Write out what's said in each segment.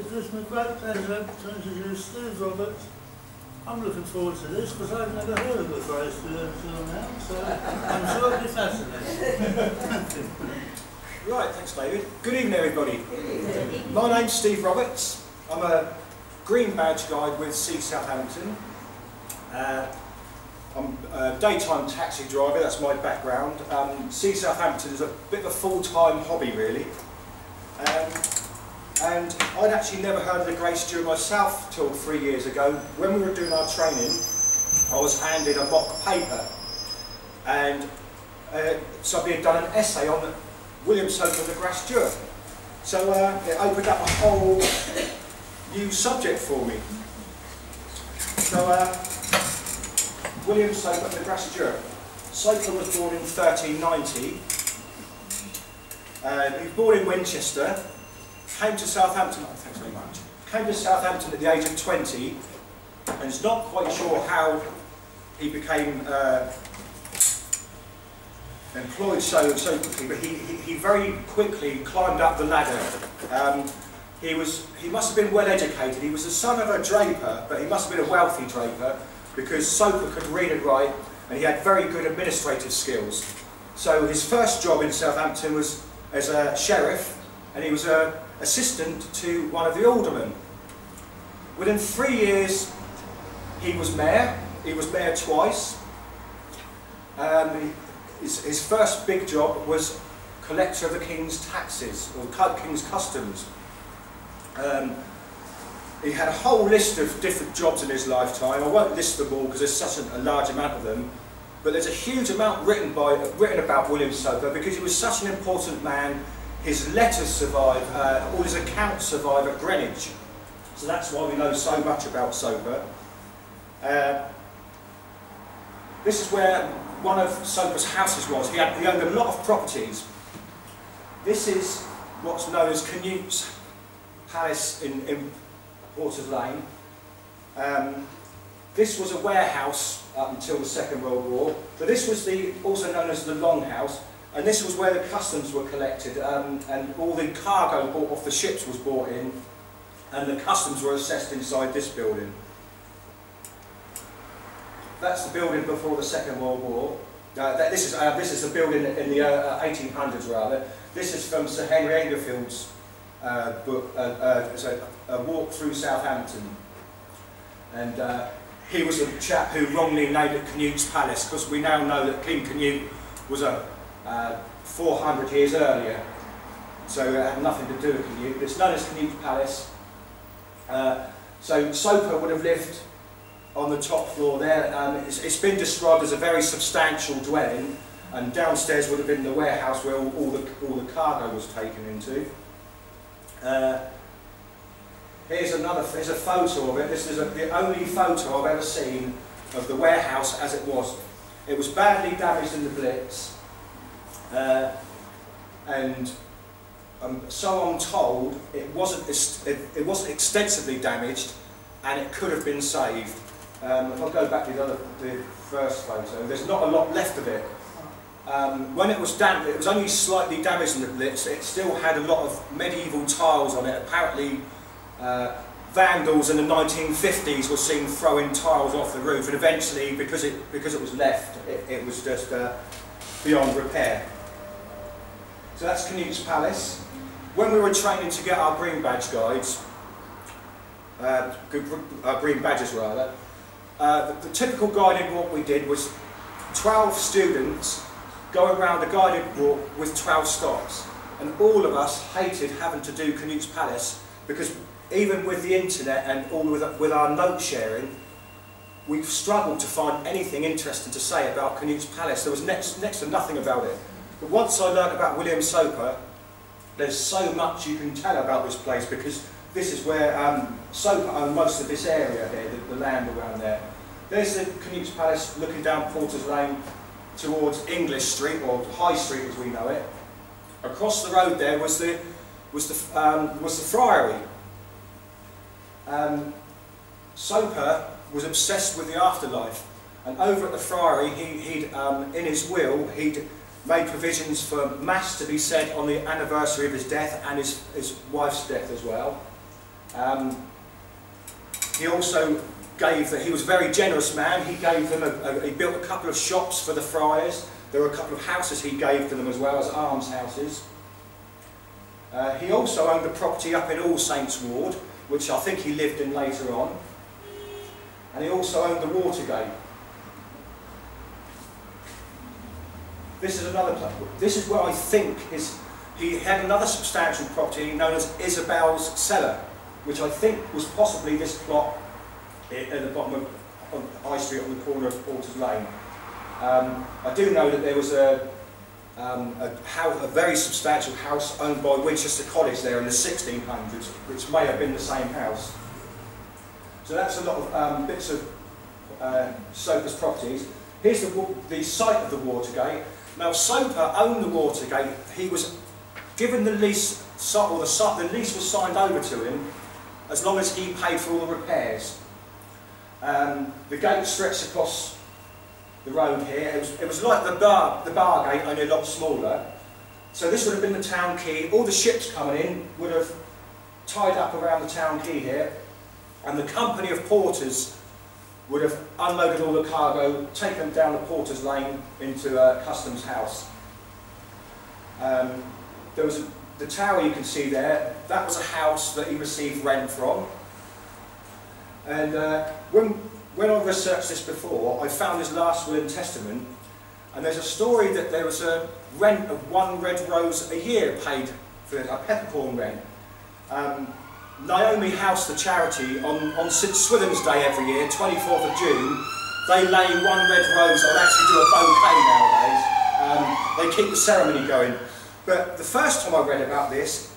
It is my great pleasure to introduce Steve Roberts. I'm looking forward to this because I've never heard of the phrase until now, so I'm sure it'll be fascinating. Right, thanks David. Good evening everybody. My name's Steve Roberts. I'm a green badge guide with See Southampton. Uh, I'm a daytime taxi driver, that's my background. Um, See Southampton is a bit of a full-time hobby really. Um, and I'd actually never heard of the Grace Dieu myself till three years ago. When we were doing our training, I was handed a mock paper. And uh, somebody had done an essay on William Soper the Grace Dieu. So uh, it opened up a whole new subject for me. So uh, William Soper the Grace Dieu. Soper was born in 1390. Uh, he was born in Winchester, came to Southampton, oh, thanks very much, came to Southampton at the age of 20 and is not quite sure how he became uh, employed so, so quickly, but he, he, he very quickly climbed up the ladder. Um, he, was, he must have been well educated. He was the son of a draper, but he must have been a wealthy draper because Soper could read and write and he had very good administrative skills. So his first job in Southampton was as a sheriff and he was an assistant to one of the aldermen. Within three years he was mayor, he was mayor twice. Um, his, his first big job was collector of the King's taxes, or King's customs. Um, he had a whole list of different jobs in his lifetime. I won't list them all because there's such a, a, large amount of them. But there's a huge amount written, by, written about William Soper because he was such an important man. His letters survive, uh, all his accounts survive at Greenwich. So that's why we know so much about Soper. Uh, this is where one of Soper's houses was. He, had, he owned a lot of properties. This is what's known as Canute's Palace in, in Porter's Lane. Um, this was a warehouse up until the Second World War. But this was the also known as the Longhouse, and this was where the customs were collected, um, and all the cargo bought off the ships was brought in, and the customs were assessed inside this building. That's the building before the Second World War. Uh, that, this is uh, this is a building in the uh, 1800s rather. This is from Sir Henry Englefield's uh, book, uh, uh, a, walk through Southampton, and he was a chap who wrongly named it Canute's Palace because we now know that King Canute was a 400 years earlier, so it had nothing to do with Canute. It's known as Canute Palace. so Soper would have lived on the top floor there. Um, it's, it's been described as a very substantial dwelling and downstairs would have been the warehouse where all, all, the, all the cargo was taken into. Uh, here's another, here's a photo of it. This is a, the only photo I've ever seen of the warehouse as it was. It was badly damaged in the Blitz, uh, and um, so I'm told it wasn't, it, it wasn't extensively damaged, and it could have been saved. Um, if I go back to the, other, the first photo, there's not a lot left of it. Um, when it was damp, it was only slightly damaged in the Blitz. It still had a lot of medieval tiles on it. Apparently, uh, vandals in the 1950s were seen throwing tiles off the roof, and eventually, because it because it was left, it, it was just uh, beyond repair. So that's Canute's Palace. When we were training to get our green badge guides, uh, our green badges rather, uh, the, the, typical guided walk we did was 12 students going around a guided walk with 12 stops. And all of us hated having to do Canute's Palace because even with the internet and all with, with our note sharing, we've struggled to find anything interesting to say about Canute's Palace. There was next, next to nothing about it. But once I learned about William Soper, there's so much you can tell about this place because this is where um, Soper owned most of this area here, the, the land around there. There's the Canute's Palace looking down Porter's Lane towards English Street, or High Street as we know it. Across the road there was the, was the, um, was the friary. Um, Soper was obsessed with the afterlife. And over at the friary, he, he'd, um, in his will, he'd made provisions for Mass to be said on the anniversary of his death and his, his wife's death as well. Um, he also gave, he was a very generous man, he gave them, a, a, he built a couple of shops for the friars, there were a couple of houses he gave to them as well as almshouses. Uh, he also owned a property up in All Saints Ward, which I think he lived in later on. And he also owned the Watergate. This is another place. This is where I think is he had another substantial property known as Isabel's Cellar, which I think was possibly this plot at the bottom of, High Street on the corner of Porter's Lane. Um, I do know that there was a, um, a, house, a very substantial house owned by Winchester College there in the 1600s, which may have been the same house. So that's a lot of um, bits of uh, properties. Here's the, the site of the Watergate. Now Soper owned the Watergate. He was given the lease, or the, the lease was signed over to him as long as he paid for all the repairs. Um, the gate stretched across the road here. It was, it was like the bar, the bar gate, only a lot smaller. So this would have been the town quay. All the ships coming in would have tied up around the town quay here. And the company of porters would have unloaded all the cargo, taken down the porter's lane into a customs house. Um, there was a, the tower you can see there, that was a house that he received rent from. And uh, when, when I researched this before, I found his last will and testament, and there's a story that there was a rent of one red rose a year paid for a peppercorn rent. Um, Naomi House, the charity, on, on St Swithin's Day every year, 24th of June, they lay one red rose, I'd actually do a bouquet nowadays. Um, they keep the ceremony going. But the first time I read about this,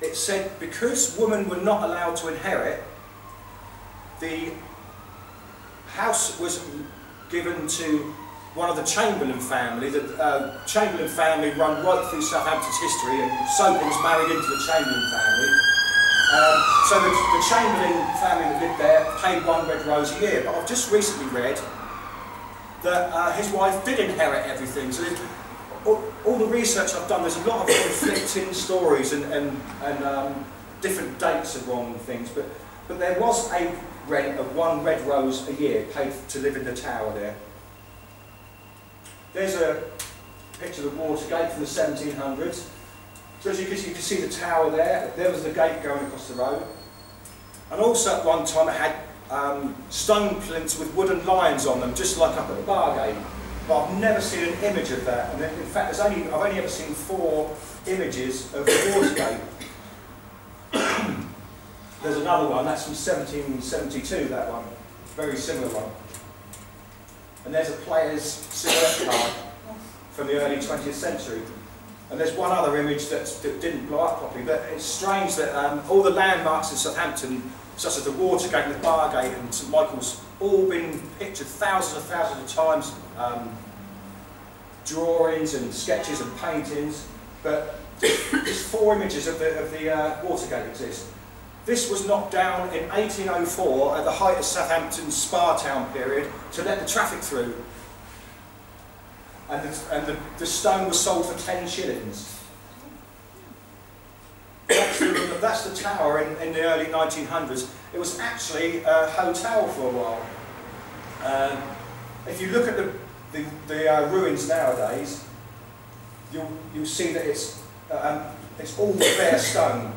it said because women were not allowed to inherit, the house was given to one of the Chamberlain family. The uh, Chamberlain family run right through Southampton's history, and Soaping's married into the Chamberlain family. Um, so the, the, Chamberlain family that lived there paid one red rose a year. But I've just recently read that uh, his wife did inherit everything. So all, all, the research I've done, there's a lot of conflicting stories and, and, and um, different dates of wrong things. But, but there was a rent of one red rose a year paid to live in the tower there. There's a picture of the Watergate from the 1700s. So as you can, you can see the tower there, there was the gate going across the road. And also at one time it had um, stone plinths with wooden lions on them, just like up at the Bargate. But I've never seen an image of that. And in fact, there's only, I've only ever seen four images of the Watergate. There's another one, that's from 1772, that one. Very similar one. And there's a player's silhouette card from the early 20th century. And there's one other image that, didn't blow up properly, but it's strange that um, all the landmarks in Southampton, such as the Watergate and the Bargate and St Michael's, all been pictured thousands and thousands of times. Um, drawings and sketches and paintings, but just four images of the, of the uh, Watergate exist. This was knocked down in 1804 at the height of Southampton's Spa Town period to let the traffic through. And, the, and the, the stone was sold for 10 shillings. That's the, that's the tower in, in the early 1900s. It was actually a hotel for a while. Um, if you look at the, the, the uh, ruins nowadays, you'll, you'll see that it's, uh, um, it's all bare stone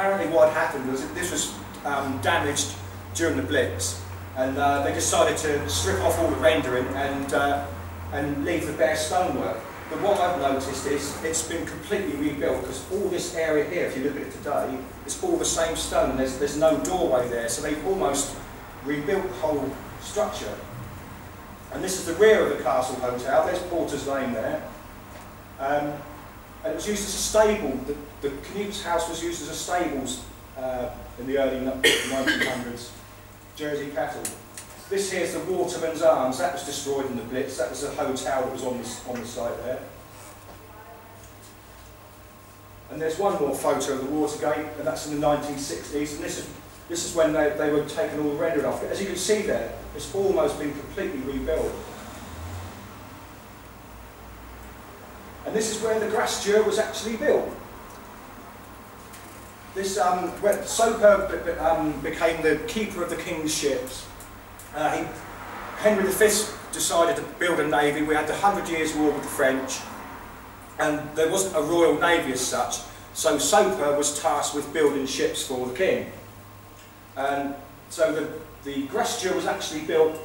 apparently what happened was that this was um, damaged during the Blitz, and uh, they decided to strip off all the rendering and, uh, and leave the bare stonework. But what I've noticed is it's been completely rebuilt because all this area here, if you look at it today, it's all the same stone. There's, there's no doorway there, so they've almost rebuilt the whole structure. And this is the rear of the Castle Hotel. There's Porter's Lane there. Um, and it was used as a stable. The, the house was used as a stables uh, in the early 1900s. Jersey cattle. This here is the Waterman's Arms. That was destroyed in the Blitz. That was a hotel that was on the, on the site there. And there's one more photo of the Watergate, and that's in the 1960s. And this is, this is when they, they were taking all the rendering off. As you can see there, it's almost been completely rebuilt. And this is where the Grace Dieu was actually built. this um, when Soper um, became the keeper of the king's ships. Uh, he, Henry V decided to build a navy. We had the Hundred Years' War with the French, and there wasn't a royal navy as such. So Soper was tasked with building ships for the king. And so the, the Grace Dieu was actually built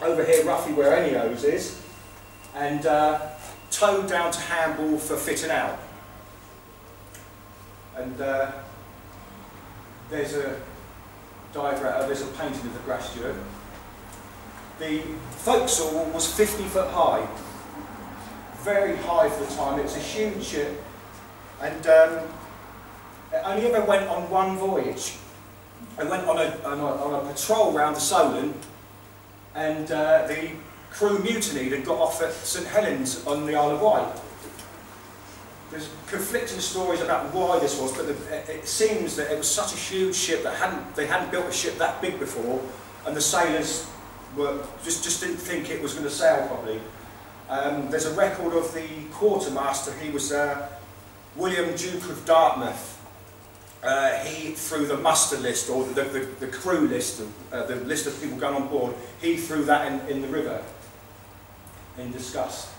over here, roughly where Enios is, and uh, towed down to Hamble for fitting out. And uh, there's a diagram, uh, there's a painting of the Grace Dieu. The forecastle was 50 foot high, very high for the time. It was a huge ship, and um, it only ever went on one voyage. It went on a, on a, on a patrol round the Solent, and uh, the crew mutinied and got off at St Helens on the Isle of Wight. There's conflicting stories about why this was, but the, it, it seems that it was such a huge ship that hadn't they hadn't built a ship that big before, and the sailors were just just didn't think it was going to sail properly. Um, there's a record of the quartermaster. He was uh, William Duke of Dartmouth. Uh, he, threw the muster list, or the, the, the crew list, of, uh, the list of people going on board, he threw that in, in the river in disgust.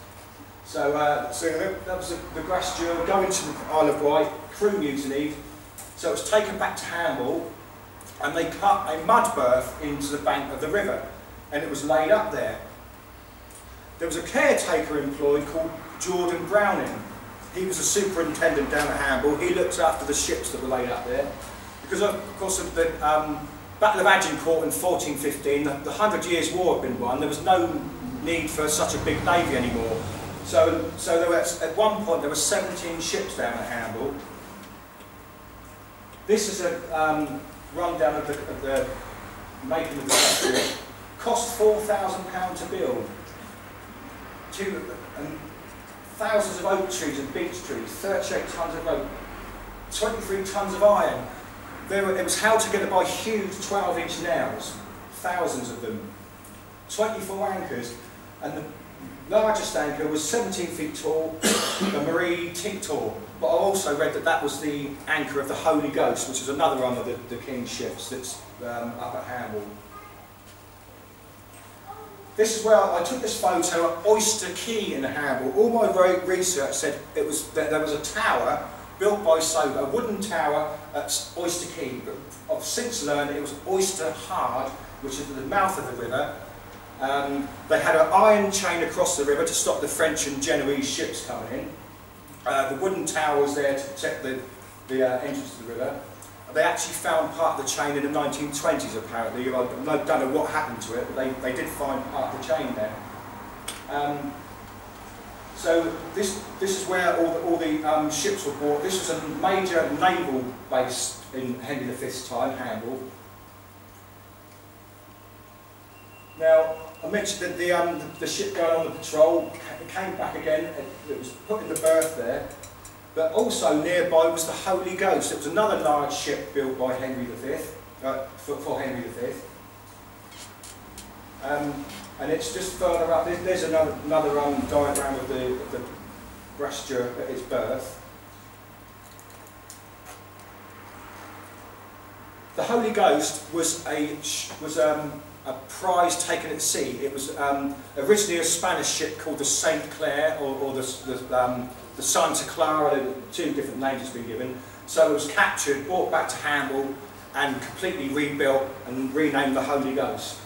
So, uh, so that was the, the Grace Dieu going to the Isle of Wight, crew mutinied, so it was taken back to Hamble, and they cut a mud berth into the bank of the river, and it was laid up there. There was a caretaker employed called Jordan Browning. He was a superintendent down at Hamble. He looked after the ships that were laid up there. Because of, of course of the um, Battle of Agincourt in 1415, the, the Hundred Years' War had been won. There was no need for such a big navy anymore. So, so there was, at one point there were 17 ships down at Hamble. This is a um, rundown of the, of the making of the factory. Cost £4,000 to build. Two, and thousands of oak trees and beech trees, 38 tons of oak, 23 tons of iron. Were, it was held together by huge 12-inch nails, thousands of them. 24 anchors, and the largest anchor was 17 feet tall, the Marie Tinctor. But I also read that that was the anchor of the Holy Ghost, which is another one of the, the king's ships that's um, up at Hamble. This is where I took this photo at Oyster Key in Hamble. All my research said it was that there was a tower built by Soper, a wooden tower at Oyster Key. But I've since learned it was Oyster Hard, which is at the mouth of the river. Um, they had an iron chain across the river to stop the French and Genoese ships coming in. Uh, the wooden tower was there to protect the, the uh, entrance to the river. They actually found part of the chain in the 1920s apparently. I don't know- what happened to it, but they, they did find part of the chain there. Um, so this, this is where all the, all the um, ships were bought. This was a major naval base in Henry V's time, Hamble. Now, I mentioned that the, um, the, the ship going on the patrol came back again. It was put in the berth there. But also nearby was the Holy Ghost. It was another large ship built by Henry V, uh, for, for Henry V. Um, and it's just further up. There's, another, another um, diagram of the, of the Grace Dieu at its berth. The Holy Ghost was a was um, a prize taken at sea. It was um, originally a Spanish ship called the Saint Clair or, or the, the, um, the Santa Clara. Two different names it's been given. So it was captured, brought back to Hamble, and completely rebuilt and renamed the Holy Ghost.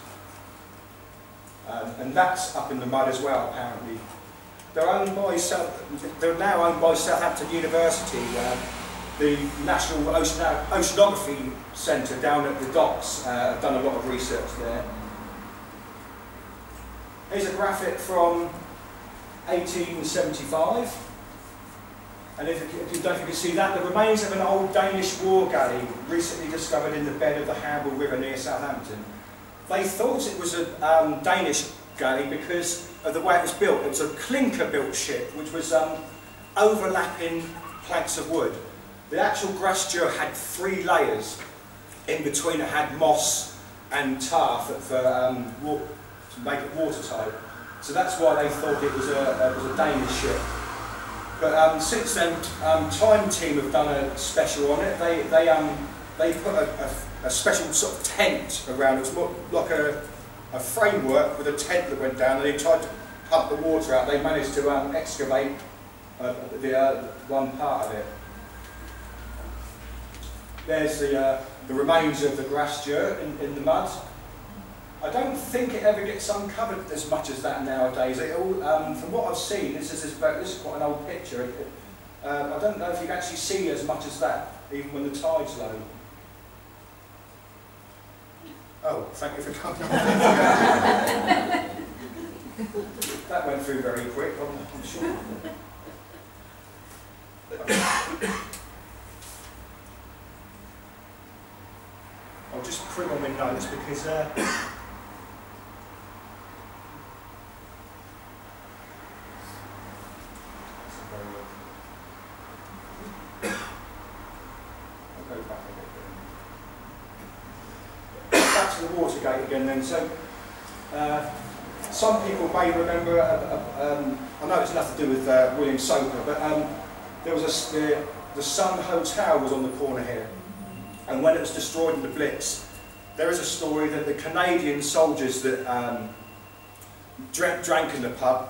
Um, and that's up in the mud as well, apparently. They're owned by South, they're now owned by Southampton University. Uh, the National Oceano- Oceanography Centre down at the docks uh, have done a lot of research there. Here's a graphic from 1875. And if you, if you don't you can see that, the remains of an old Danish war galley recently discovered in the bed of the Hamble River near Southampton. They thought it was a um, Danish galley because of the way it was built. It was a clinker-built ship, which was um, overlapping planks of wood. The actual grass Grace Dieu had three layers. In between it had moss and tar for, for um, to make it watertight. So that's why they thought it was a, it was a Danish ship. But um, since then, um, Time Team have done a special on it. They they um they put a, a, a special sort of tent around. It was more like a a framework with a tent that went down, and they tried to pump the water out. They managed to um, excavate uh, the uh, one part of it. There's the uh, the remains of the Grace Dieu in, in the mud. I don't think it ever gets uncovered as much as that nowadays. All, um, from what I've seen, this is, this is quite an old picture. It, um, I don't know if you can actually see as much as that, even when the tide's low. Oh, thank you for coming. that went through very quick, I'm, I'm sure. Print on notes because uh, Back to the Watergate again then. So, uh, some people may remember, uh, uh, um, I know it's nothing to do with uh, William Soper, but um, there was a, the, the Sun Hotel was on the corner here. And when it was destroyed in the Blitz, there is a story that the Canadian soldiers that um, drank, in the pub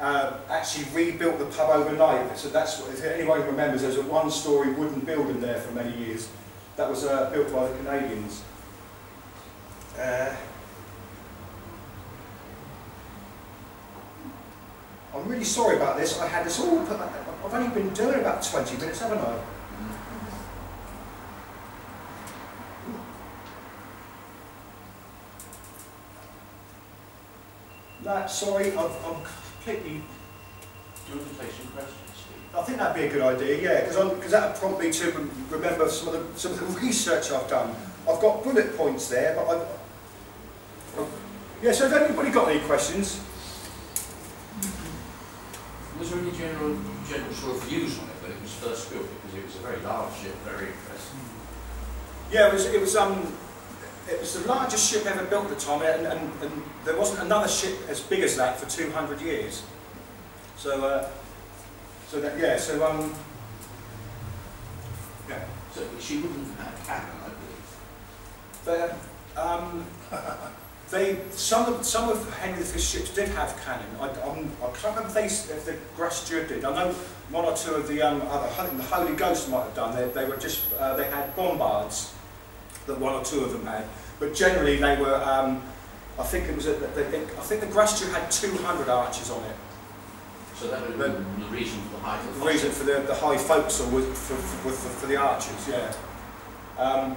uh, actually rebuilt the pub overnight. So that's what, if anyone remembers, there's a one-story wooden building there for many years. That was uh, built by the Canadians. Uh, I'm really sorry about this. I had this all. I've only been doing about 20 minutes, haven't I? No, sorry, I've, I'm completely... Do you want to take some questions, Steve? I think that'd be a good idea, yeah, because that would prompt me to remember some of, the, some of the research I've done. I've got bullet points there, but I've... Yeah, so have anybody got any questions? Was there any general, general sort of views on it when it was first built? Because it was a very large ship, very impressive. Yeah, it was, it was um, it was the largest ship ever built at the time, and, and, and there wasn't another ship as big as that for 200 years. So, uh, so that, yeah, so, um, yeah. So she wouldn't have had cannon, I believe. But, um, they, some of, some of Henry V's ships did have cannon. I, I'm, I can't remember if, they, if the Grace Dieu did. I know one or two of the, um, other, I think the Holy Ghost might have done. They, they were just, uh, they had bombards that one or two of them had. But generally they were, um, I think it was, a, they, I think the Grace Dieu had 200 arches on it. So that would have been the reason for the high The reason for the, the high forecastle was for, for, for, for the archers, yeah. Um,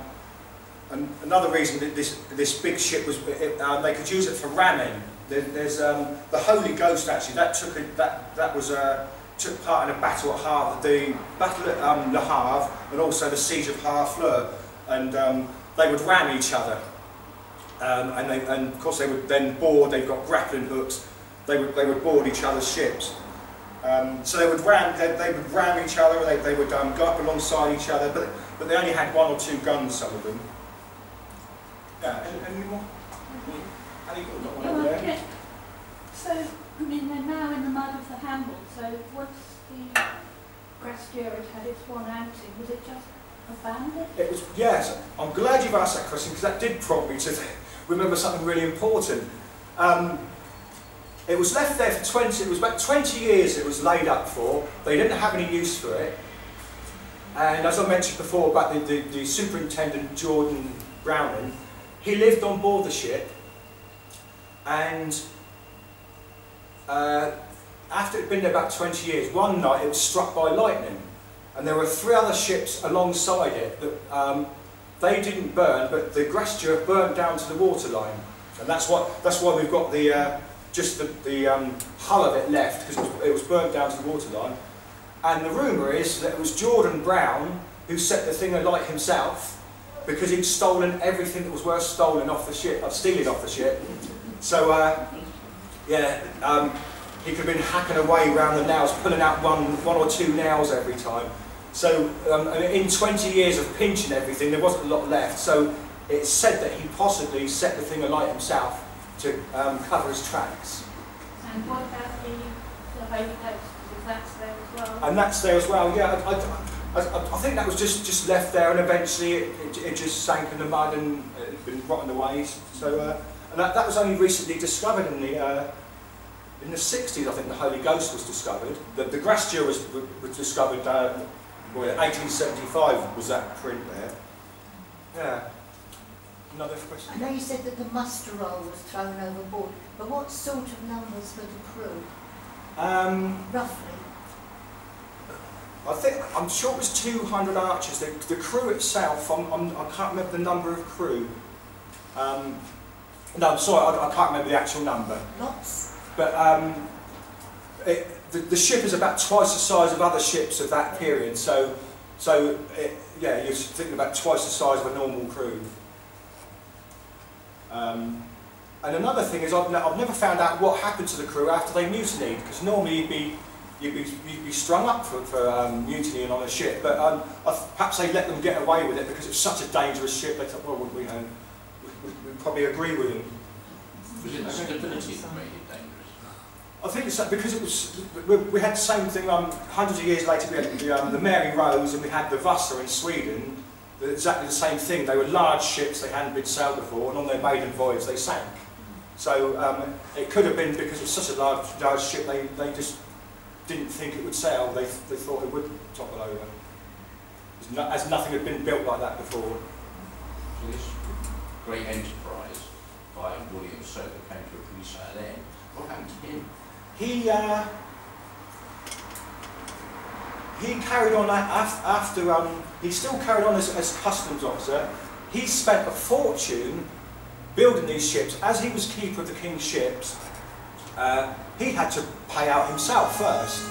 and another reason that this, this big ship was, it, uh, they could use it for ramming. There, there's um, the Holy Ghost actually, that took a, that, that was a, took part in a battle at Havre, the battle at um, Le Havre and also the siege of Harfleur. And um, they would ram each other. Um, and, they, and of course they would then board, they've got grappling hooks, they would, they would board each other's ships. Um, so they would ram, they, they would ram each other, they, they would um, go up alongside each other, but, but they only had one or two guns, some of them. Yeah, any, any more? Any, got one over there? So, I mean, they're now in the mud of the Hamble, so once the Grace Dieu had had its one outing, was it just abandoned? It was, yes, I'm glad you've asked that question because that did prompt me to remember something really important. Um, it was left there for 20, it was about 20 years it was laid up for. They didn't have any use for it. And as I mentioned before about the, the, the superintendent, Jordan Browning, he lived on board the ship and uh, after it had been there about 20 years, one night it was struck by lightning and there were three other ships alongside it that um, they didn't burn, but the Grace Dieu burnt down to the waterline. And that's, what, that's why we've got the, uh, just the, the um, hull of it left, because it, it was burnt down to the waterline. And the rumour is that it was Jordan Brown who set the thing alight himself, because he'd stolen everything that was worth stolen off the ship, uh, stealing off the ship. So, uh, yeah, um, he could have been hacking away around the nails, pulling out one, one or two nails every time. So um, in 20 years of pinching everything, there wasn't a lot left. So it's said that he possibly set the thing alight himself to um, cover his tracks. And what about the, the? Was it that's there as well. And that's there as well, yeah. I, I, I, I think that was just, just left there and eventually it, it, it just sank in the mud and it had been rotting away. So, uh, and that, that was only recently discovered in the, uh, in the 60s, I think the Holy Ghost was discovered. The, the Grace Dieu was, was discovered, uh, well, 1875 was that print there. Yeah. Another question? I know you said that the muster roll was thrown overboard, but what sort of numbers were the crew, Um, roughly? I think, I'm sure it was 200 archers. The, the crew itself, I'm, I'm, I can't remember the number of crew. Um, no, I'm sorry, I, I can't remember the actual number. Lots? But um, it, the, the ship is about twice the size of other ships of that period. So, so it, yeah, you're thinking about twice the size of a normal crew. Um, and another thing is I've, ne- I've never found out what happened to the crew after they mutinied, because normally you'd be, you'd be, you'd be strung up for, for um, mutinying on a ship, but um, perhaps they let them get away with it because it's such a dangerous ship, they thought, well, we, we, um, we, we, probably agree with them. Stability? I think it's because it was, we, we had the same thing, um, hundreds of years later we had the, um, the Mary Rose and we had the Vasa in Sweden, exactly the same thing. They were large ships, they hadn't been sailed before, and on their maiden voyage they sank. So um, it could have been because it was such a large, large ship, they, they just didn't think it would sail, they, they thought it would topple over. As, no, as nothing had been built like that before. This great enterprise by William Soper came to a pre-sale end. What happened to him? He uh, he carried on af- after um, he still carried on as, as customs officer. He spent a fortune building these ships. As he was keeper of the king's ships, uh, he had to pay out himself first,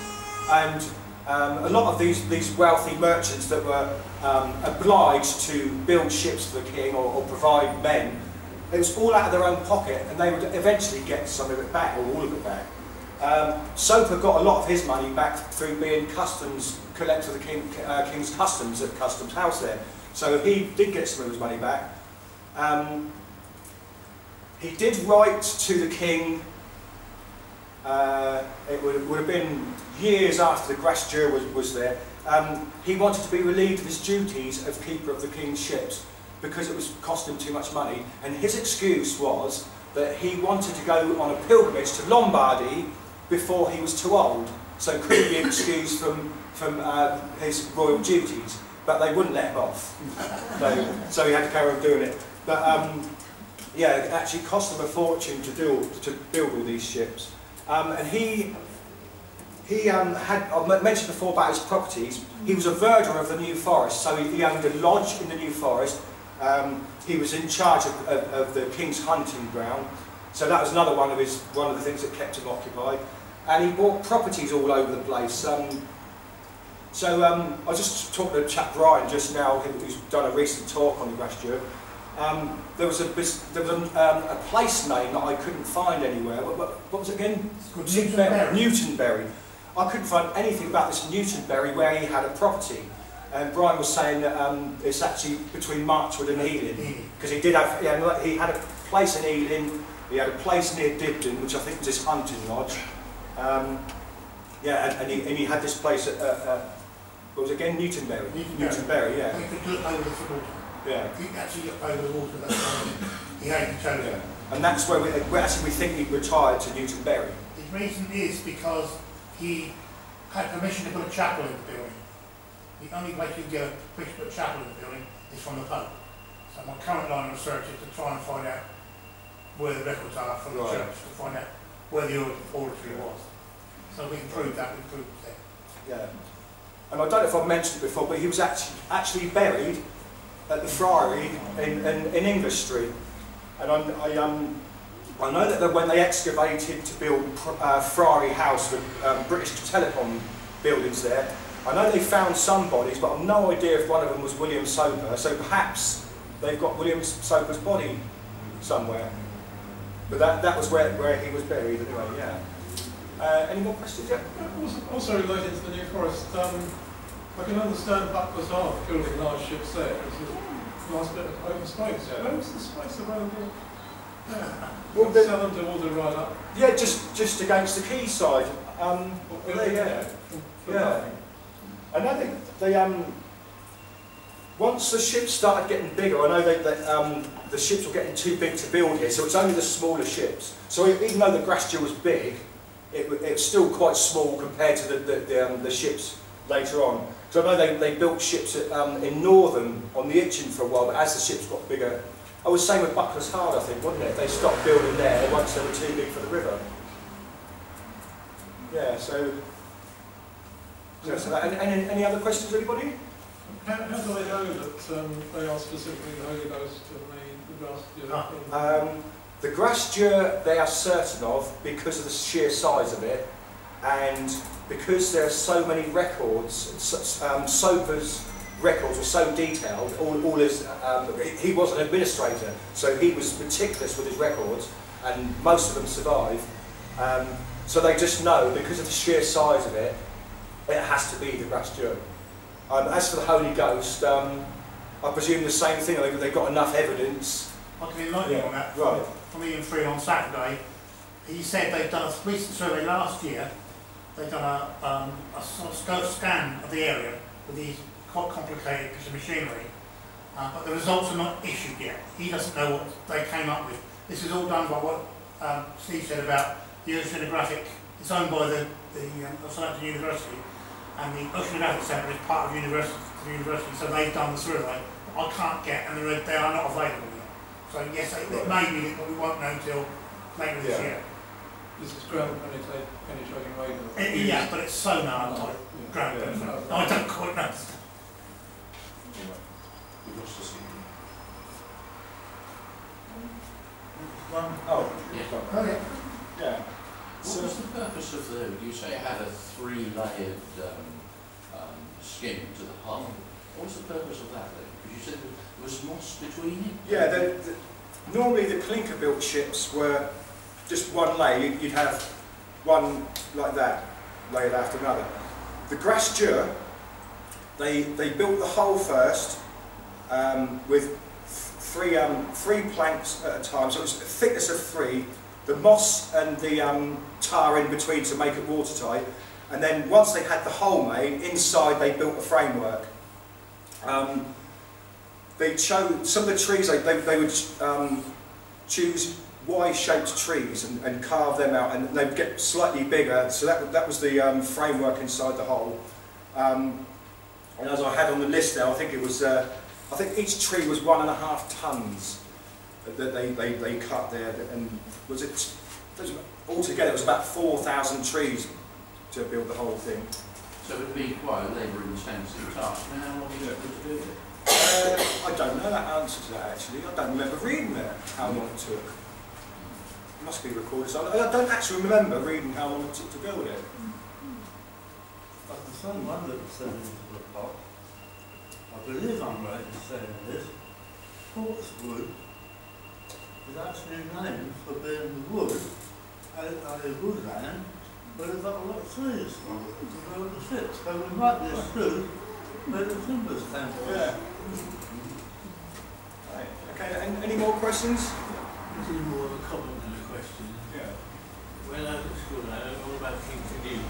and um, a lot of these these wealthy merchants that were um, obliged to build ships for the king or, or provide men. It was all out of their own pocket, and they would eventually get some of it back, or all of it back. Um, Soper got a lot of his money back through being customs collector of the king, uh, king's customs at Customs House there. So he did get some of his money back. Um, he did write to the king. Uh, it would, would have been years after the Grace Dieu was, was there. Um, he wanted to be relieved of his duties of keeper of the king's ships because it was costing him too much money. And his excuse was that he wanted to go on a pilgrimage to Lombardy before he was too old, so couldn't be excused from, from uh, his royal duties. But they wouldn't let him off, so, so he had to carry on doing it. But um, yeah, it actually cost him a fortune to do to build all these ships. Um, and he he um, had I mentioned before about his properties. He was a verger of the New Forest, so he, he owned a lodge in the New Forest. Um, he was in charge of, of, of the king's hunting ground, so that was another one of his one of the things that kept him occupied. And he bought properties all over the place. Um, so um, I just talked to chap Brian just now, who's done a recent talk on the Grace Dieu. Um, there was a there was a, um, a place name that I couldn't find anywhere. What, what, what was it again? Newtonberry. Newtonberry. I couldn't find anything about this Newtonberry where he had a property. And Brian was saying that um, it's actually between Marchwood and Eling. Because he did have, yeah, he had a place in Eling, he had a place near Dibden, which I think was his hunting lodge. Um, yeah, and, and, he, and he had this place at, uh, uh, what was it again? Newtonberry. Newtonberry. Newtonberry, yeah. He could look over the water. yeah. He actually look over the water that time. He hadn't chosen. yeah. And that's where we, we actually we think he retired to Newtonberry. The reason is because he had permission to put a chapel in the building. The only way you can get a permission to put a chapel in the building is from the Pope. So my current line of research is to try and find out where the records are from the church, to find out where the or- oratory was. So we can prove that, we can prove that. Yeah. And I don't know if I've mentioned it before, but he was actually actually buried at the Friary in, in, in English Street. And I, I, um, I know that when they excavated to build uh, Friary House with um, British Telecom buildings there, I know they found some bodies, but I've no idea if one of them was William Soper. So perhaps they've got William Soper's body somewhere. But that, that was where, where he was buried anyway, yeah. Uh, any more questions? Yeah. Also- Also related to the New Forest, um, I can understand Buckler's Hard building large ships there, it's a nice bit of open space. Yeah. Where was the space available Well, the- Sell them to right up. Yeah, just just against the quayside. Um, Well, there, yeah, yeah. Yeah. And I think they um once the ships started getting bigger, I know that, that um, the ships were getting too big to build here, so it's only the smaller ships. So even though the Grace Dieu was big, it, it's still quite small compared to the, the, the, um, the ships later on. So I know they, they built ships at, um, in Northam on the Itchen for a while, but as the ships got bigger, I was saying with Buckler's Hard, I think, wasn't it? They stopped building there once they were too big for the river. Yeah, so. so, so that, any other questions, anybody? How, how do they know that um, they are specifically the Holy Ghost grass? Ah. Um, the Grace Dieu they are certain of because of the sheer size of it and because there are so many records, s- um, Soper's records were so detailed, all, all his, um, he was an administrator, so he was meticulous with his records and most of them survive. Um, so they just know because of the sheer size of it, it has to be the Grace Dieu. Um, as for the Holy Ghost, um, I presume the same thing, they've got enough evidence. I can enlighten you on that. Right. From Ian Free on Saturday, he said they've done a recent survey last year. They've done a, um, a sort of scope scan of the area with these quite complicated piece of machinery. Uh, but the results are not issued yet. He doesn't know what they came up with. This is all done by what um, Steve said about the Oceanographic. It's owned by the, the um, Southampton University, and the Oceanographic Centre is part of university, the university, so they've done the survey. I can't get, and they are not available. So yes, it, it may be, but we won't know until later this Yeah. year. This is ground penetrating, penetrating radar. It, yeah, but it's sonar type ground Yeah. penetrating. I don't quite know. We've lost the signal. One, Oh, Yeah. Okay. yeah. What So, was the purpose of the, you say it had a three-layered um, um, skin to the hull. What was the purpose of that then? Because you said there was moss between it? yeah, the, the, normally the clinker-built ships were just one. You'd, you'd have one like that, layered after another. The Grace Dieu, they, they built the hull first um, with three, um, three planks at a time, so it was a thickness of three, the moss and the um, tar in between to make it watertight. And then once they had the hull made, inside they built a framework. Um, they chose some of the trees they, they, they would um, choose Y-shaped trees and, and carve them out and they'd get slightly bigger so that, that was the um, framework inside the hole um, and as I had on the list there, I think it was uh, I think each tree was one and a half tons that they, they, they cut there and was it altogether it was about 4,000 trees to build the whole thing So it would be quite a labour-intensive task. Do? Uh, I don't know that answer to that actually I don't remember reading that how long it took It must be recorded. So I don't actually remember reading how long it took to build it. but the son one that was sent into the pot, I believe I'm right in saying this, Portswood is actually named for being wood, a, a woodland, where they've got a lot of trees to build the ships. So we might be through where the timbers came from. Yeah. Right. Okay. Any, any more questions? This is more of a comment than a question. Yeah. When I was at school, I learned all about King Philippe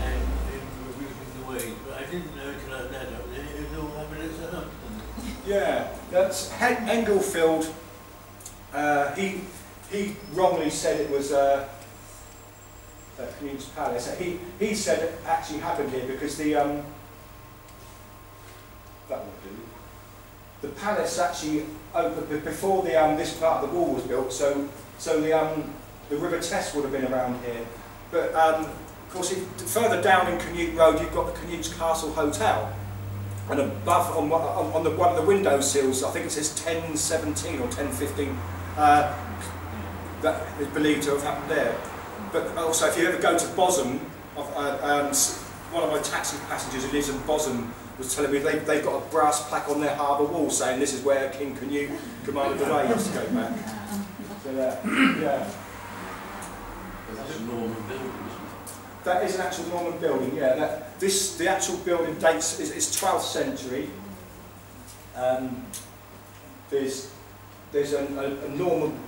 and him removing the weed, but I didn't know till I up there, it was all happening at. Yeah. That's Hen- Englefield. Uh, he he wrongly said it was uh, uh, Canute's Palace. He he said it actually happened here because the um, that would do. The palace actually opened before the um, this part of the wall was built. So so the um, the River Test would have been around here. But um, of course, if, further down in Canute Road, you've got the Canute's Castle Hotel. And above, on, on, on the, one of the window sills, I think it says 1017 or 1015, uh, that is believed to have happened there. But also, if you ever go to of- uh, um, one of my taxi passengers who lives in Bosham was telling me they, they've got a brass plaque on their harbour wall saying this is where King Canute commanded the waves to go back. So, yeah, yeah. That's a Norman building. That is an actual Norman building, yeah. That, this, the actual building dates, is, is 12th century. Um, there's there's a, a, a Norman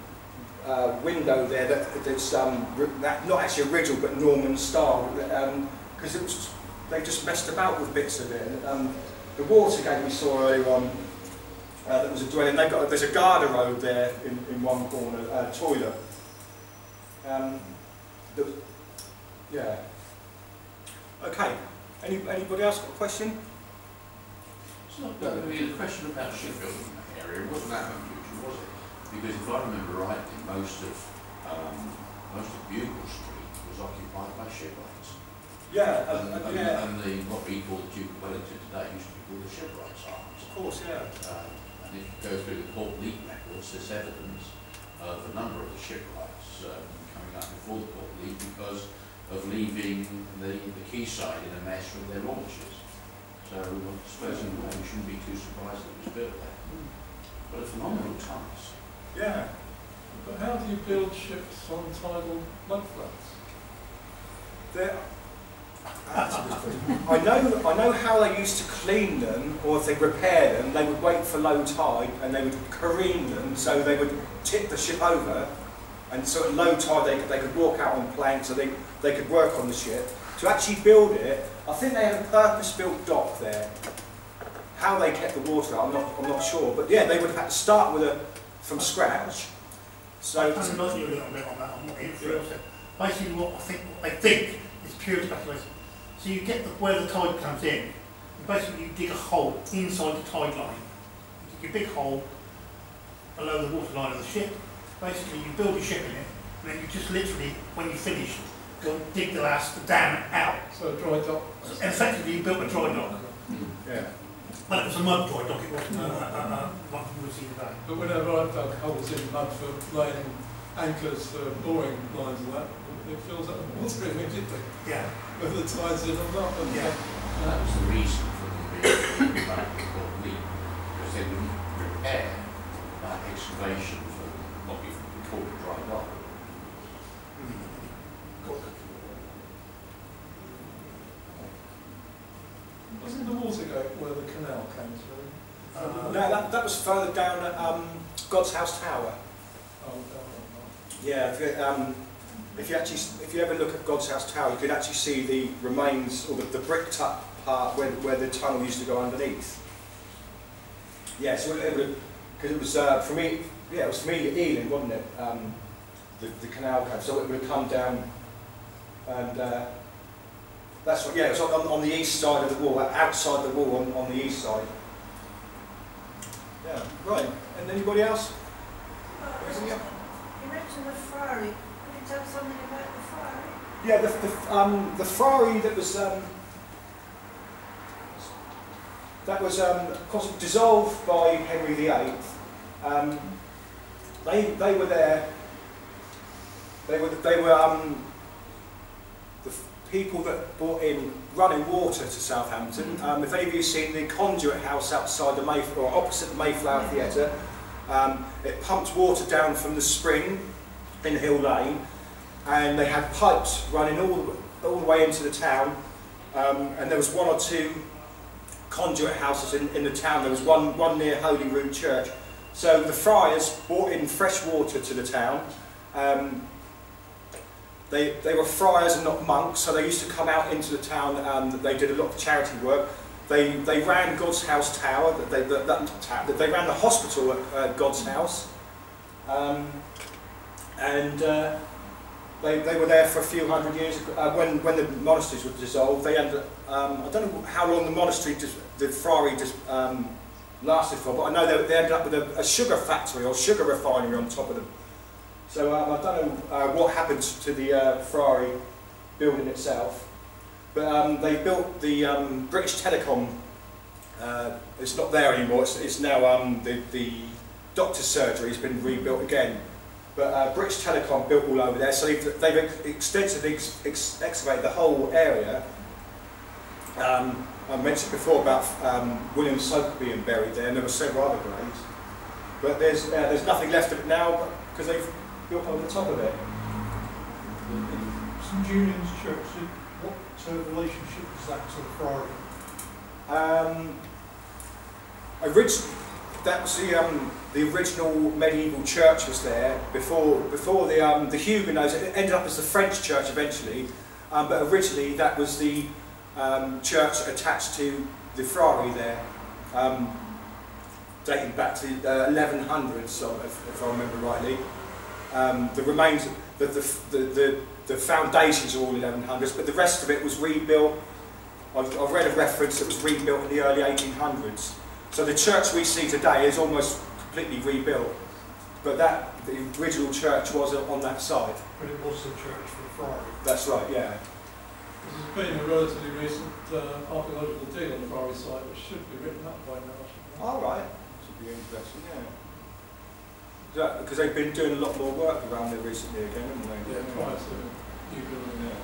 uh, window there that, that's um, that, not actually original but Norman style because it was they just messed about with bits of it. Um, the water gate we saw earlier on, uh, that was a dwelling. they've got there's a garderobe there in, in one corner, uh, toilet. Um, yeah. Okay. Any anybody else got a question? It's not, no, I mean, the question about shipbuilding in that area wasn't that unusual, was it? Because if I remember rightly, most of, um, most of Bugle Street was occupied by shipwrights. Yeah. And, Uh, and, yeah. and the, what we call the Duke of Wellington today used to be called the Shipwrights Arms. Of course. Yeah. Um, and if you go through the Court Leet records, there's evidence of a number of the shipwrights um, coming up before the Court Leet because of leaving the, the quayside in a mess with their launches. So I suppose in a way we shouldn't be too surprised that it was built there. But a phenomenal task. Yeah. But how do you build ships on tidal mudflats? They're- That's a good question. I know, I know how they used to clean them, or if they repair them, they would wait for low tide and they would careen them, so they would tip the ship over, and so at low tide they could, they could walk out on planks, so they, they could work on the ship. To actually build it, I think they had a purpose-built dock there. How they kept the water I'm not, I'm not sure, but yeah, they would have had to start with a, from scratch. So, I'm not you a little bit on that, on what Ian Friel said. Basically what I think, what they think is pure speculation. So you get the, where the tide comes in, and basically you dig a hole inside the tide line. You dig a big hole below the water line of the ship. Basically you build your ship in it, and then you just literally, when you finish, go and dig the last, the dam out. So a dry dock. And effectively you built a dry dock. yeah. Well, it was a mud dry dock, it wasn't a, a, a, a, what you would see today. But whenever I've dug holes in mud for laying anchors for boring lines and that, it fills up with water immediately, Yeah, whether the tide's in or not. And Yeah. And that was the reason for them being back to Port because they wouldn't repair that excavation for what we we call a dry dock. Wasn't the Watergate where the canal came through? Uh, No, that, that was further down at um, God's House Tower. Oh, down on Yeah, um, if you actually, if you ever look at God's House Tower, you can actually see the remains or the, the bricked up part where, where the tunnel used to go underneath. Yeah, so it would, because it was uh, for me, yeah, it was for me Eling, wasn't it? Um, the, the canal came, so it would have come down, and uh, that's what. Yeah, it was on, on the east side of the wall, outside the wall on, on the east side. Yeah, right. And anybody else? Else? You mentioned the Friary. Tell something about the Friary? Yeah, the, the, um, the Friary that was um, that was um, dissolved by Henry VIII. Um, they they were there. They were they were um, the people that brought in running water to Southampton. Um, if any of you seen the conduit house outside the Mayflower, or opposite the Mayflower Theatre, um, it pumped water down from the spring in Hill Lane and they had pipes running all the, all the way into the town. Um, and there was one or two conduit houses in, in the town. There was one, one near Holyrood Church. So the friars brought in fresh water to the town. Um, they, they were friars and not monks, so they used to come out into the town. Um, they did a lot of charity work. They, they ran God's House Tower. That they, that, that, that they ran the hospital at uh, God's House. Um, and uh, they, they were there for a few hundred years. Uh, when, when the monasteries were dissolved, they ended, um, I don't know how long the monastery, dis, the friary just um, lasted for, but I know they, they ended up with a, a sugar factory or sugar refinery on top of them. So um, I don't know uh, what happened to the uh, friary building itself, but um, they built the um, British Telecom. Uh, it's not there anymore. It's, it's now um, the, the doctor's surgery has been rebuilt again. But uh, British Telecom built all over there, so they've, they've extensively ex ex excavated the whole area. Um, I mentioned before about um, William Soper being buried there, and there were several other graves. But there's, uh, there's nothing left of it now because they've built over the top of it. St Julian's Church, what uh, relationship is that to the Friary? Um, orig- that was the um, the original medieval church was there before before the um, the Huguenots. It ended up as the French church eventually, um, but originally that was the um, church attached to the friary there, um, dating back to uh, 1100s, so if, if I remember rightly. Um, the remains, the, the, the, the, the foundations are all 1100s, but the rest of it was rebuilt. I've, I've read a reference that was rebuilt in the early 1800s. So the church we see today is almost completely rebuilt, but that the original church was on that side. But it was the church for Friary. That's right, yeah. There's been a relatively recent uh, archaeological dig on the Friary site, which should be written up by now. All right. Should be interesting, yeah. Yeah, because they've been doing a lot more work around there recently again, haven't they? Yeah, prior to new building. Yeah.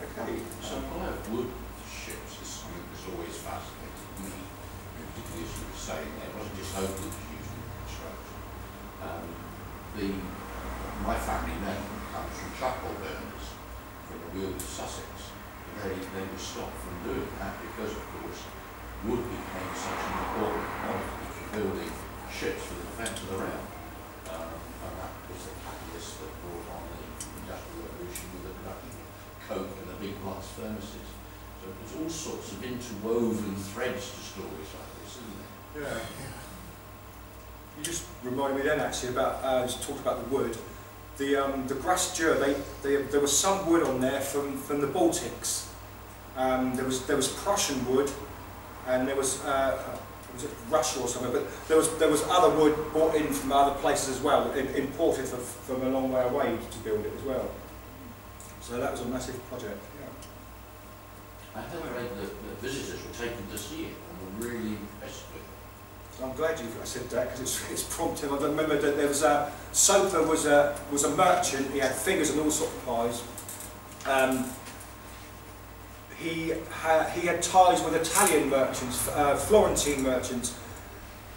Okay. Supply of wood for ships is something always fascinated me, particularly you were saying there, it wasn't just oak that was used in construction. Um, the, my family name comes from charcoal burners from the Weald of Sussex. They, they were stopped from doing that because, of course, wood became such an important commodity for building ships for the defence of the realm. Um, and that was the catalyst that brought on the industrial revolution with the production of coke and the big blast furnaces. So there's all sorts of interwoven threads to stories like? You just reminded me then actually about, uh, talked about the wood. The, um, the Grace Dieu, they, they, there was some wood on there from, from the Baltics. Um, there, was, there was Prussian wood and there was, uh, was it Russia or something, but there was, there was other wood brought in from other places as well, imported from, from a long way away to build it as well. So that was a massive project. Yeah. I read that, that visitors were taken to see it and were really impressed with it. I'm glad you said that because it's, it's prompting. I remember that there was a Soper was a was a merchant. He had fingers and all sorts of pies. Um, he ha, he had ties with Italian merchants, uh, Florentine merchants.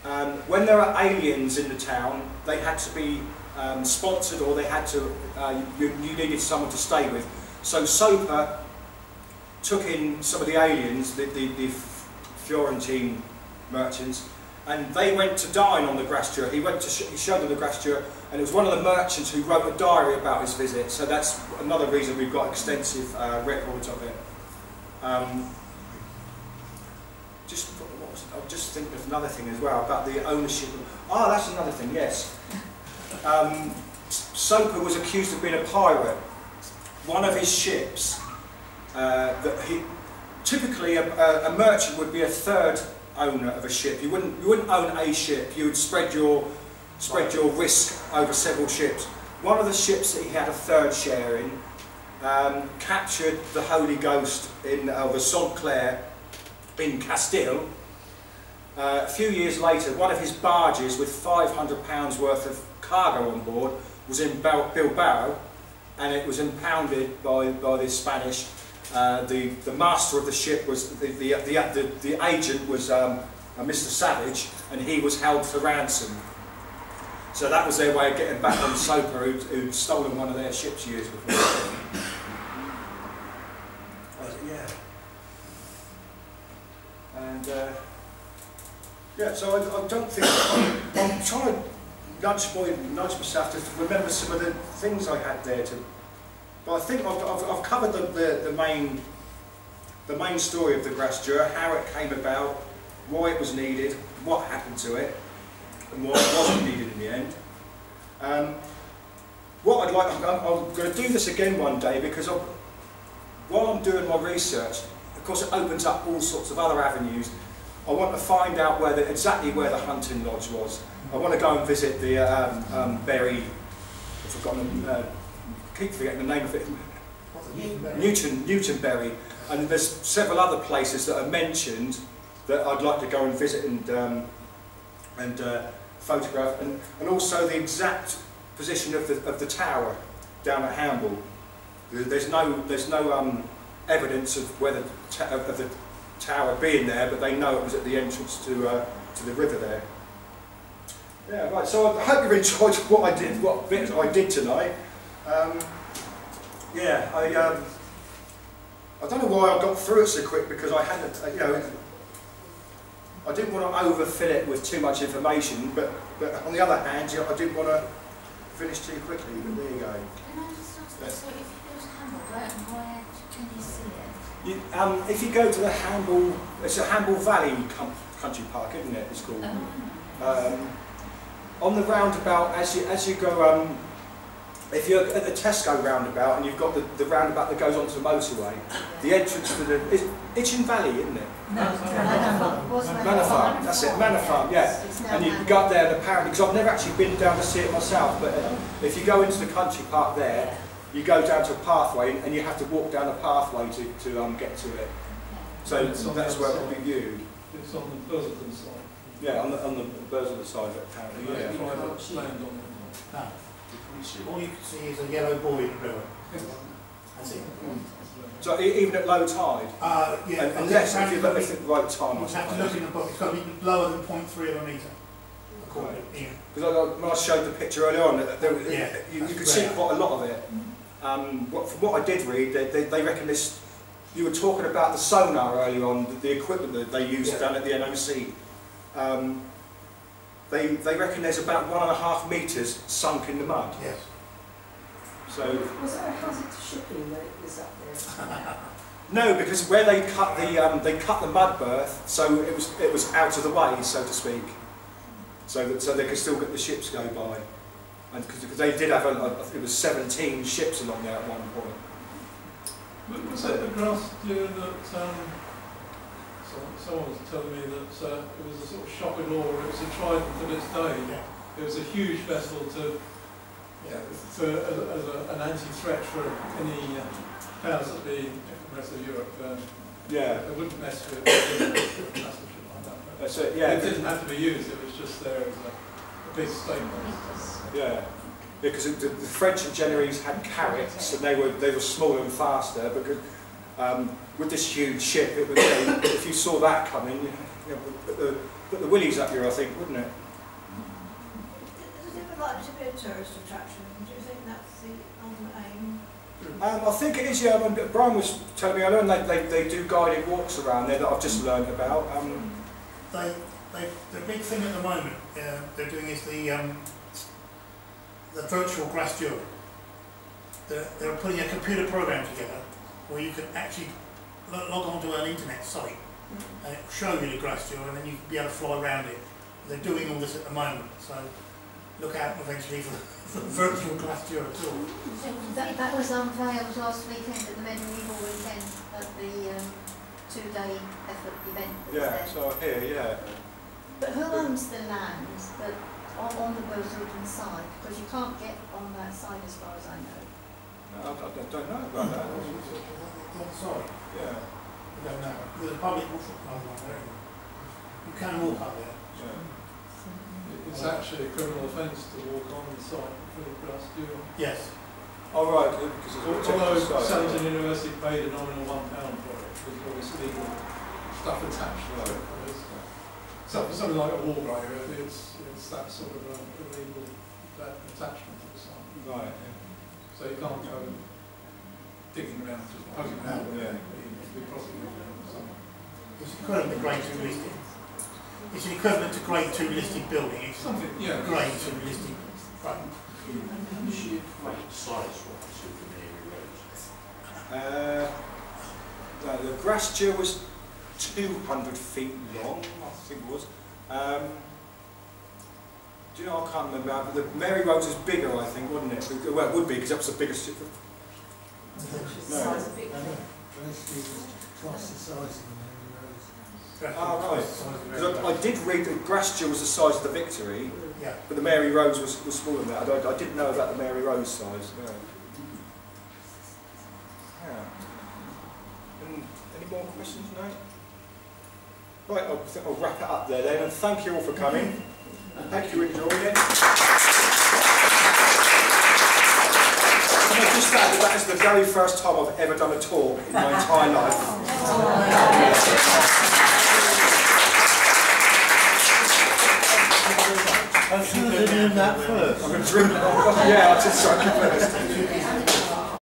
Um, when there are aliens in the town, they had to be um, sponsored or they had to uh, you, you needed someone to stay with. So Soper took in some of the aliens, the, the, the Florentine merchants, and they went to dine on the Grace Dieu. He went to sh he showed them the Grace Dieu, and it was one of the merchants who wrote a diary about his visit. So that's another reason we've got extensive uh, records of it. Um, just what was, I'm just thinking of another thing as well about the ownership. Ah, that's another thing. Yes, um, Soper was accused of being a pirate. One of his ships uh, that he typically a, a merchant would be a third owner of a ship. You wouldn't you wouldn't own a ship. You would spread your spread your risk over several ships. One of the ships that he had a third share in um, captured the Holy Ghost in uh, the Saint Clair in Castile. Uh, a few years later, one of his barges with 500 pounds worth of cargo on board was in Bilbao, and it was impounded by by the Spanish. Uh, the the master of the ship was the the the, the, the agent was um, uh, Mr. Savage, and he was held for ransom. So that was their way of getting back on Soper, who'd, who'd stolen one of their ships years before. Yeah. And uh, yeah, so I, I don't think I'm, I'm trying to nudge, my, nudge myself to remember some of the things I had there to but I think I've, I've, I've covered the, the, the, main, the main story of the grass Grace Dieu, how it came about, why it was needed, what happened to it, and why it wasn't needed in the end. Um, what I'd like, I'm, I'm going to do this again one day because I've, while I'm doing my research, of course it opens up all sorts of other avenues. I want to find out where the, exactly where the hunting lodge was. I want to go and visit the um, um, Berry, I've forgotten, uh, keep forgetting the name of it. Newton, Newtonbury, and there's several other places that are mentioned that I'd like to go and visit and um, and uh, photograph, and, and also the exact position of the of the tower down at Hamble. There's no there's no um, evidence of whether of the tower being there, but they know it was at the entrance to uh, to the river there. Yeah, right. So I hope you've enjoyed what I did, what bit I did tonight. Um, yeah, I um, I don't know why I got through it so quick because I hadn't, uh, you know, I didn't want to overfill it with too much information, but, but on the other hand, I didn't want to finish too quickly, but there you go. Can I just ask this, so if you go to Hamble, where, where can you see it? You, um, if you go to the Hamble, it's a Hamble Valley Country Park, isn't it? It's called. Oh. Um, on the roundabout, as you as you go, um, if you're at the Tesco roundabout and you've got the, the roundabout that goes onto the motorway, the entrance to the is Itchen Valley, isn't it? No, Manor Farm. Was Manor Farm, that's it, Manor Farm, yeah. It's now And you Manor. go up there and apparently, because I've never actually been down to see it myself, but uh, if you go into the country park there, you go down to a pathway and you have to walk down a pathway to, to um, get to it. So It's that's where it will be viewed. It's on the Bursledon side. Yeah, on the, on the Bursledon side apparently, There's yeah. All you can see is a yellow buoy in the river. That's it. So even at low tide, Uh, yeah. and unless if you're apparently at the right time, You have to look in the book, it's got to be lower than 0.3 of a metre. According to Ian. Because I- when I showed the picture earlier on, there, there- Yeah, you, you could see quite a lot of it. Um, what, from what I did read, they, they, they reckon this. You were talking about the sonar earlier on, the, the equipment that they use Yeah. down at the NOC. Um, they, they reckon there's about one and a half metres sunk in the mud. Yes. So Was there a hazard to shipping that is up there? no, because where they cut the um, they cut the mud berth, so it was it was out of the way, so to speak, so that so they could still get the ships go by, and because they did have a, a, it was 17 ships along there at one point. Was- Was it the Grace Dieu that, um, someone, someone was telling me that, uh, it was a sort of shock and awe, it was a trident of its day. Yeah. It was a huge vessel to, Yeah. to, as, a, as a, an anti-threat for any uh, powers that be in the rest of Europe. Um, Yeah, It wouldn't mess with massive shit like that. it. Yeah, It didn't have to be used, it was just there as a, a big statement. yeah. Because the, the French and Genoese had carracks, and they were they were smaller and faster. Because um, with this huge ship, it was, you know, if you saw that coming, you know, put the put the willies up here, I think, wouldn't it? Is it likely to be a tourist attraction? Do you think that's the ultimate aim? Um, I think it is, yeah. I mean, Brian was telling me, I learned they, they, they do guided walks around there that I've just learned about. Um, They, they, the big thing at the moment uh, they're doing is the um, the virtual Grace Dieu. They're, they're putting a computer program together where you can actually lo- log onto an internet site and it will show you the Grace Dieu and then you can be able to fly around it. They're doing all this at the moment, so look out eventually for, for virtual Grace Dieu tool. That, that was unveiled last weekend at the medieval weekend at the um, two-day effort event yeah, there. so here, yeah. But who owns the land that on, on the Bursledon side? Because you can't get on that side as far as I know. No, I, I don't- don't know about that. Sorry, Yeah, I don't know. There's a public walk up there. You can walk up there. yeah. It's actually a criminal offence to walk on the site for the Grace Dieu. Yes. Oh, right, because it's all Although technical side. University paid a nominal one pound for it, because all this legal stuff attached to it. It's, uh, Something, something like a war grave, it's, it's that sort of um, illegal attachment to the site. Right, So you can't go digging around, just poking around, Yeah. you need be prosecuted or something. It's equivalent to grade two listed. It's an equivalent to grade two listed building. It's Something, yeah. grade two listed. Right. the sheer weight size wise of the Mary Uh, no, the Grace Dieu was 200 feet long, I think it was. Um, do you know, I can't remember, but the Mary Rose is bigger, I think, wouldn't it? Well, it would be, because that was the biggest ship. The No. size of big Twice the size of the Mary Rose. Oh, right. Because I, I did read that Grace Dieu was the size of the Victory, Yeah. but the Mary Rose was, was smaller than that. I, I didn't know about the Mary Rose size. Yeah. yeah. And any more questions, no? Right, I think I'll wrap it up there then, and thank you all for coming. Thank you it. Can I just that that is the very first time I've ever done a talk in my entire life. I should have done that first. I'm going to drink. Yeah, I just started first.